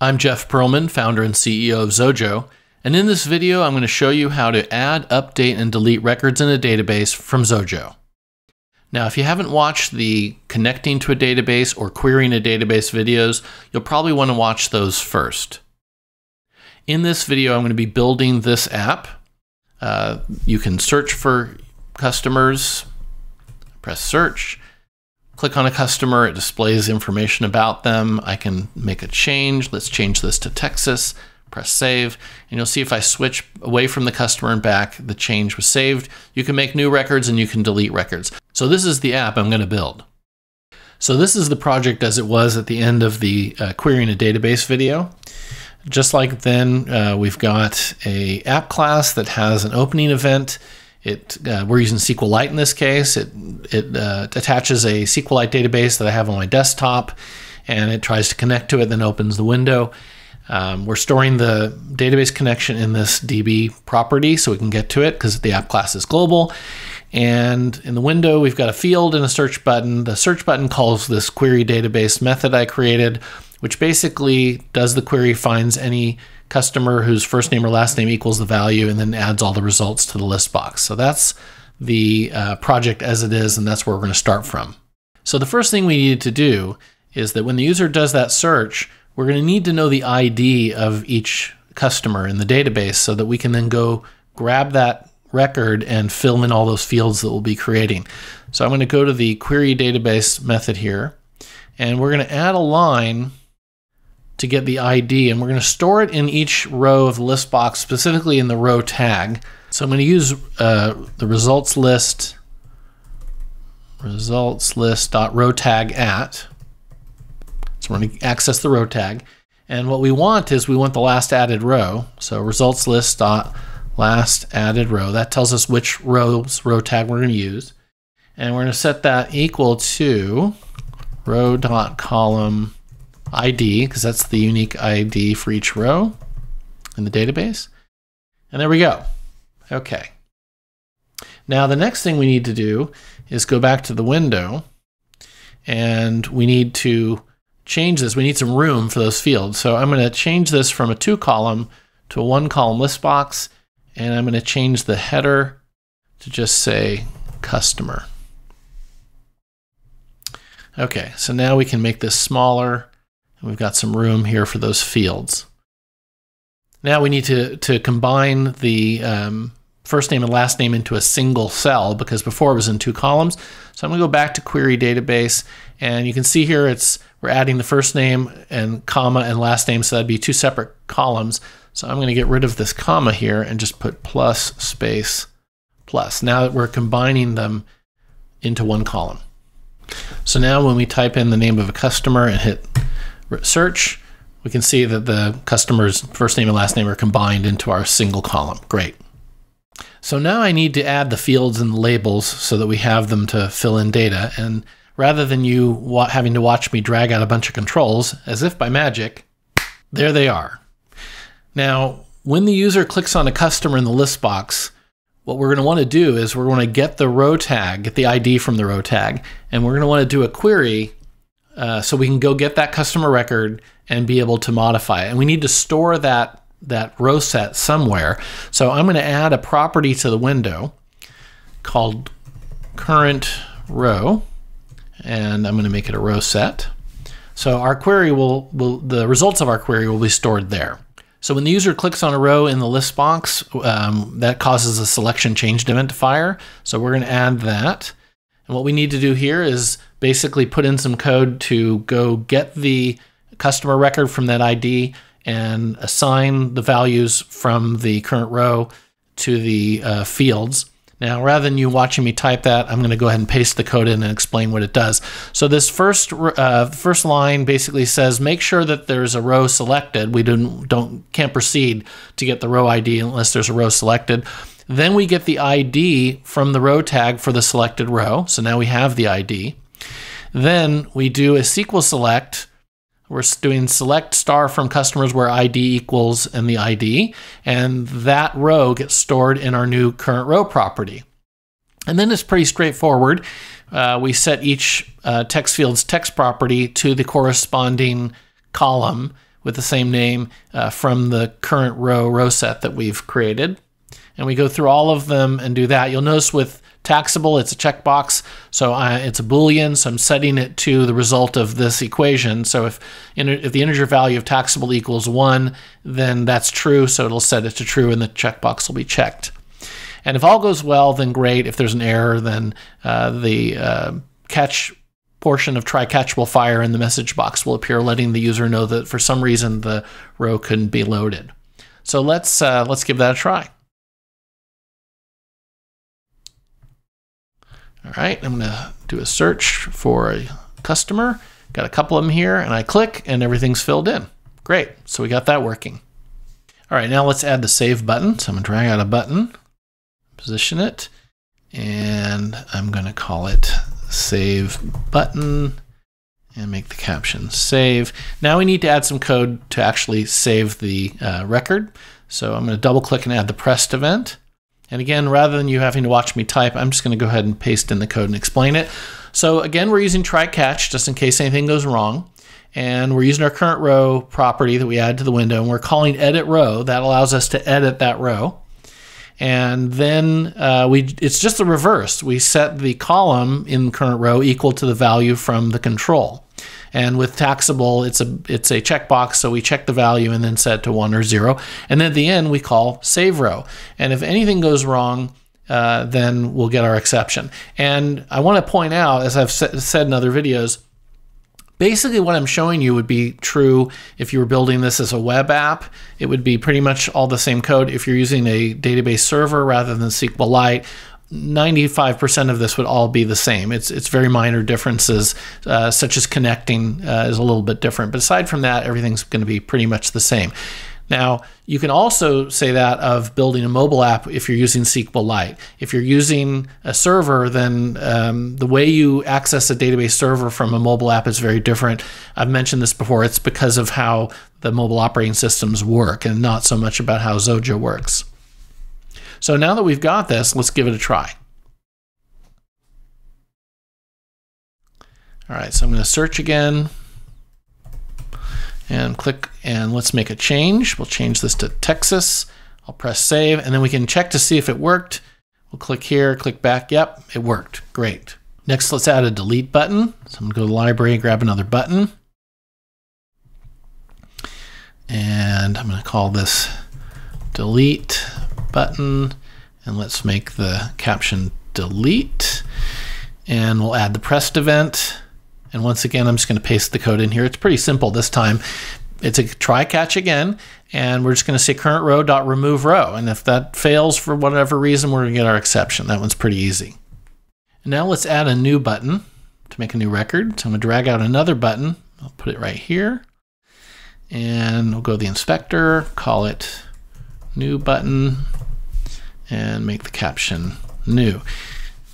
I'm Geoff Perlman, founder and CEO of Xojo, and in this video I'm going to show you how to add, update, and delete records in a database from Xojo. Now, if you haven't watched the connecting to a database or querying a database videos, you'll probably want to watch those first. In this video, I'm going to be building this app. Uh, you can search for customers, press search, click on a customer, it displays information about them. I can make a change. Let's change this to Texas, press save, and you'll see if I switch away from the customer and back, the change was saved. You can make new records and you can delete records. So this is the app I'm going to build. So this is the project as it was at the end of the uh, querying a database video. Just like then, uh, we've got a app class that has an opening event it, uh, we're using SQLite in this case. It, it uh, attaches a SQLite database that I have on my desktop and it tries to connect to it, then opens the window. Um, we're storing the database connection in this DB property so we can get to it because the app class is global. And in the window, we've got a field and a search button. The search button calls this query database method I created, which basically does the query, finds any customer whose first name or last name equals the value and then adds all the results to the list box. So that's the uh, project as it is, and that's where we're going to start from. So the first thing we need to do is that when the user does that search, we're going to need to know the ID of each customer in the database so that we can then go grab that record and fill in all those fields that we'll be creating. So I'm going to go to the query database method here, and we're going to add a line to get the ID, and we're going to store it in each row of the list box, specifically in the row tag. So I'm going to use uh, the results list results list dot row tag at. So we're going to access the row tag, and what we want is we want the last added row. So results list dot last added row. That tells us which rows row tag we're going to use, and we're going to set that equal to row dot column ID, because that's the unique ID for each row in the database. And there we go. Okay. Now the next thing we need to do is go back to the window and we need to change this. We need some room for those fields. So I'm going to change this from a two column to a one column list box and I'm going to change the header to just say customer. Okay, so now we can make this smaller and we've got some room here for those fields. Now we need to, to combine the um, first name and last name into a single cell because before it was in two columns. So I'm going to go back to query database and you can see here it's we're adding the first name and comma and last name so that'd be two separate columns. So I'm going to get rid of this comma here and just put plus space plus. Now that we're combining them into one column. So now when we type in the name of a customer and hit search, we can see that the customer's first name and last name are combined into our single column. Great. So now I need to add the fields and the labels so that we have them to fill in data. And rather than you having to watch me drag out a bunch of controls, as if by magic, there they are. Now, when the user clicks on a customer in the list box, what we're going to want to do is we're going to get the row tag, get the ID from the row tag, and we're going to want to do a query uh, so we can go get that customer record and be able to modify it. And we need to store that that row set somewhere. So I'm going to add a property to the window called current row, and I'm going to make it a row set. So our query will, will the results of our query will be stored there. So when the user clicks on a row in the list box, um, that causes a selection changed event to fire. So we're going to add that. And what we need to do here is basically put in some code to go get the customer record from that ID and assign the values from the current row to the uh, fields. Now, rather than you watching me type that, I'm going to go ahead and paste the code in and explain what it does. So this first uh, first line basically says make sure that there's a row selected. We don't don't can't proceed to get the row ID unless there's a row selected. Then we get the ID from the row tag for the selected row. So now we have the ID. Then we do a SQL select. We're doing select star from customers where ID equals and the ID, and that row gets stored in our new current row property. And then it's pretty straightforward. Uh, we set each uh, text field's text property to the corresponding column with the same name uh, from the current row row set that we've created. And we go through all of them and do that. You'll notice with taxable, it's a checkbox. So it's a Boolean. So I'm setting it to the result of this equation. So if, if the integer value of taxable equals one, then that's true. So it'll set it to true and the checkbox will be checked. And if all goes well, then great. If there's an error, then uh, the uh, catch portion of try catch will fire and the message box will appear letting the user know that for some reason the row couldn't be loaded. So let's uh, let's give that a try. All right, I'm going to do a search for a customer. Got a couple of them here, and I click, and everything's filled in. Great, so we got that working. All right, now let's add the save button. So I'm going to drag out a button, position it, and I'm going to call it save button and make the caption save. Now we need to add some code to actually save the uh, record. So I'm going to double click and add the pressed event. And again, rather than you having to watch me type, I'm just going to go ahead and paste in the code and explain it. So again, we're using try catch just in case anything goes wrong. And we're using our current row property that we add to the window, and we're calling edit row. That allows us to edit that row. And then uh, we it's just the reverse. We set the column in current row equal to the value from the control. And with taxable, it's a it's a checkbox, so we check the value and then set to one or zero. And then at the end, we call save row. And if anything goes wrong, uh, then we'll get our exception. And I want to point out, as I've said in other videos, basically what I'm showing you would be true if you were building this as a web app. It would be pretty much all the same code. If you're using a database server rather than SQLite, 95% of this would all be the same. It's it's very minor differences, uh, such as connecting uh, is a little bit different. But aside from that, everything's going to be pretty much the same. Now, you can also say that of building a mobile app if you're using SQLite. If you're using a server, then um, the way you access a database server from a mobile app is very different. I've mentioned this before. It's because of how the mobile operating systems work and not so much about how Xojo works. So now that we've got this, let's give it a try. All right, so I'm going to search again and click and let's make a change. We'll change this to Texas. I'll press save and then we can check to see if it worked. We'll click here, click back. Yep, it worked. Great. Next, let's add a delete button. So I'm going to go to the library, and grab another button. And I'm going to call this delete button and let's make the caption delete. And we'll add the pressed event. And once again I'm just going to paste the code in here. It's pretty simple this time. It's a try catch again and we're just going to say current row dot remove row. And if that fails for whatever reason we're going to get our exception. That one's pretty easy. And now let's add a new button to make a new record. So I'm going to drag out another button. I'll put it right here. And we'll go to the inspector call it new button and make the caption new.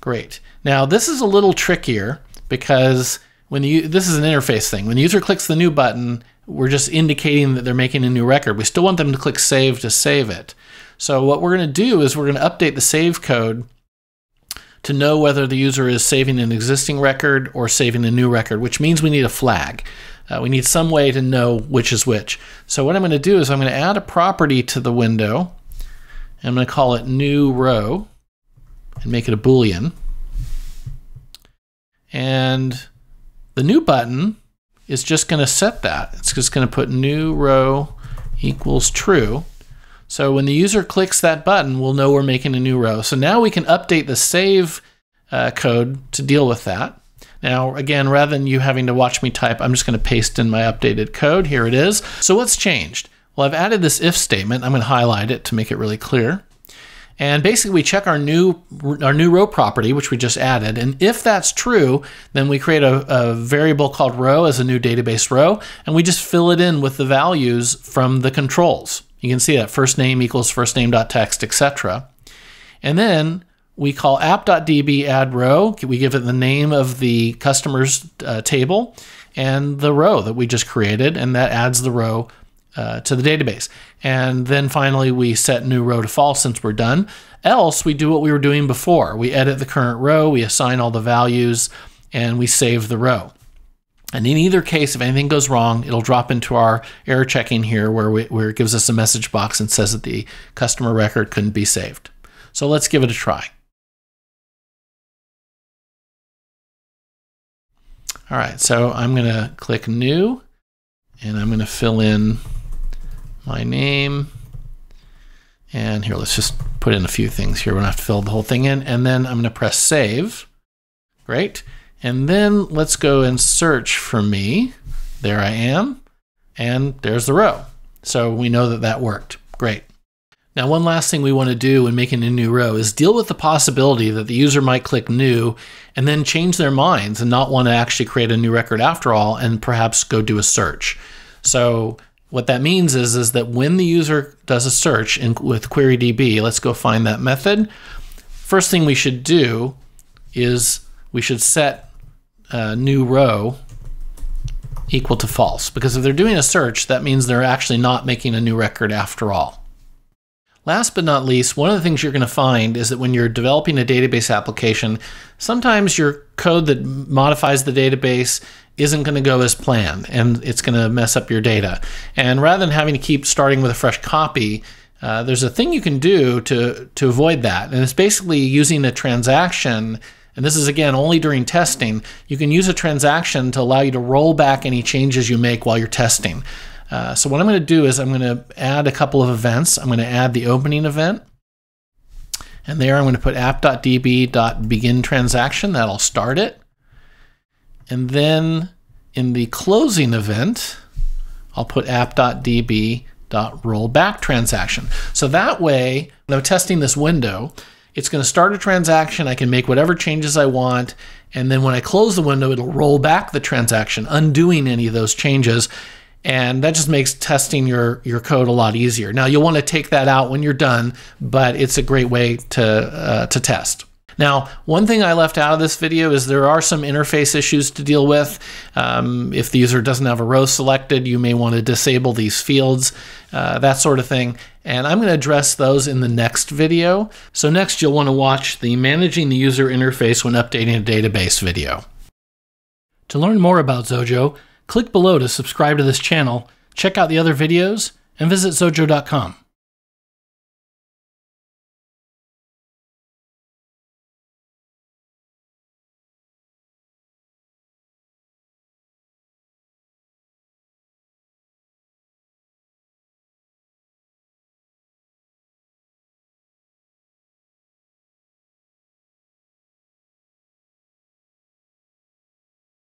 Great. Now this is a little trickier because when you this is an interface thing. When the user clicks the new button, we're just indicating that they're making a new record. We still want them to click save to save it. So what we're going to do is we're going to update the save code to know whether the user is saving an existing record or saving a new record, which means we need a flag. Uh, we need some way to know which is which. So what I'm going to do is I'm going to add a property to the window I'm going to call it new row and make it a Boolean. And the new button is just going to set that. It's just going to put new row equals true. So when the user clicks that button, we'll know we're making a new row. So now we can update the save uh, code to deal with that. Now, again, rather than you having to watch me type, I'm just going to paste in my updated code. Here it is. So what's changed? Well, I've added this if statement. I'm going to highlight it to make it really clear. And basically we check our new our new row property, which we just added. And if that's true, then we create a, a, variable called row as a new database row, and we just fill it in with the values from the controls. You can see that first name equals first name.text, etc. And then we call app.db add row. We give it the name of the customer's uh, table and the row that we just created, and that adds the row uh, to the database. And then finally, we set new row to false since we're done. Else, we do what we were doing before. We edit the current row, we assign all the values, and we save the row. And in either case, if anything goes wrong, it'll drop into our error checking here where, we, where it gives us a message box and says that the customer record couldn't be saved. So let's give it a try. All right, so I'm going to click New, and I'm going to fill in my name. And here, let's just put in a few things here. We don't have to fill the whole thing in. And then I'm going to press Save. Great. And then let's go and search for me. There I am. And there's the row. So we know that that worked. Great. Now, one last thing we want to do when making a new row is deal with the possibility that the user might click new and then change their minds and not want to actually create a new record after all and perhaps go do a search. So what that means is, is that when the user does a search in, with QueryDB, let's go find that method. First thing we should do is we should set a new row equal to false because if they're doing a search, that means they're actually not making a new record after all. Last but not least, one of the things you're going to find is that when you're developing a database application, sometimes your code that modifies the database isn't going to go as planned and it's going to mess up your data. And rather than having to keep starting with a fresh copy, uh, there's a thing you can do to, to avoid that. And it's basically using a transaction. And this is again only during testing. You can use a transaction to allow you to roll back any changes you make while you're testing. Uh, so what I'm going to do is I'm going to add a couple of events. I'm going to add the opening event. And there I'm going to put app.db.begin transaction. That'll start it. And then in the closing event, I'll put app.db.rollback transaction. So that way, when I'm testing this window, it's going to start a transaction. I can make whatever changes I want. And then when I close the window, it'll roll back the transaction, undoing any of those changes and that just makes testing your your code a lot easier. Now you'll want to take that out when you're done, but it's a great way to uh, to test. Now, one thing I left out of this video is there are some interface issues to deal with. Um, if the user doesn't have a row selected, you may want to disable these fields, uh, that sort of thing. And I'm going to address those in the next video. So next, you'll want to watch the Managing the User Interface when Updating a Database video. To learn more about Xojo, Click below to subscribe to this channel, check out the other videos, and visit Xojo.com.